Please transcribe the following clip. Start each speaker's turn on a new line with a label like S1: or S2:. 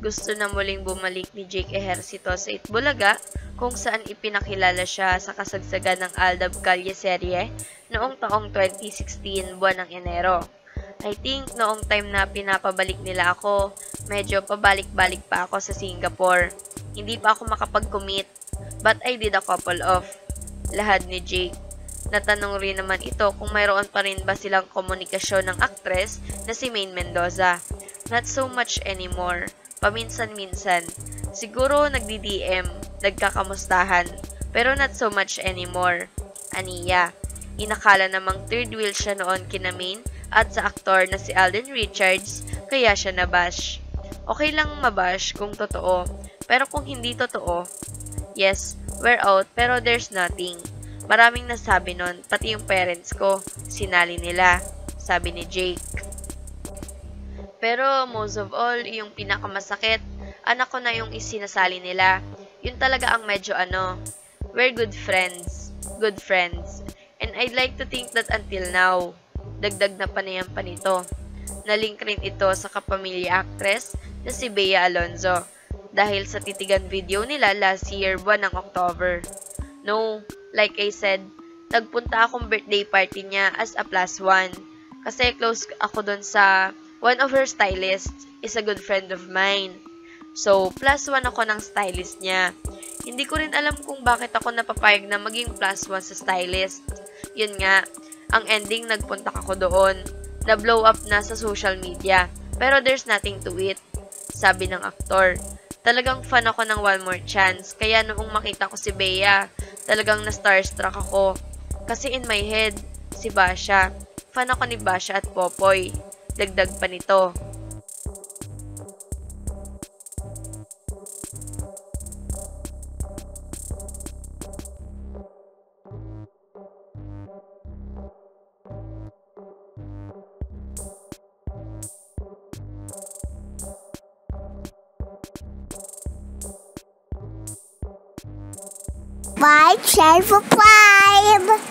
S1: Gusto na muling bumalik ni Jake Ejercito sa Itbulaga kung saan ipinakilala siya sa kasagsagan ng Aldab Calle serye noong taong 2016 buwan ng Enero. I think noong time na pinapabalik nila ako, medyo pabalik-balik pa ako sa Singapore. Hindi pa ako makapag-commit, but I did a couple of. Lahad ni Jake. Natanong rin naman ito kung mayroon pa rin ba silang komunikasyon ng aktres na si Maine Mendoza. Not so much anymore paminsan-minsan. Siguro nagdi-DM, nagkakamustahan, pero not so much anymore. Aniya. Inakala namang third wheel siya noon kina Main at sa aktor na si Alden Richards, kaya siya nabash. Okay lang mabash kung totoo, pero kung hindi totoo, yes, we're out pero there's nothing. Maraming nasabi nun, pati yung parents ko, sinali nila, sabi ni Jake. Pero most of all, yung pinakamasakit, anak ko na yung isinasali nila. Yun talaga ang medyo ano, we're good friends. Good friends. And I'd like to think that until now, dagdag na panayan pa nito. Nalink rin ito sa kapamilya actress na si Bea Alonzo dahil sa titigan video nila last year buwan ng October. No, like I said, nagpunta akong birthday party niya as a plus one. Kasi close ako doon sa One of her stylists is a good friend of mine. So, plus one ako ng stylist niya. Hindi ko rin alam kung bakit ako napapayag na maging plus one sa stylist. Yun nga, ang ending nagpunta ako doon. Na-blow up na sa social media. Pero there's nothing to it. Sabi ng aktor. Talagang fan ako ng One More Chance. Kaya noong makita ko si Bea, talagang na-starstruck ako. Kasi in my head, si Basha. Fan ako ni Basha at Popoy. Dagdag pa nito.
S2: subscribe, share, subscribe.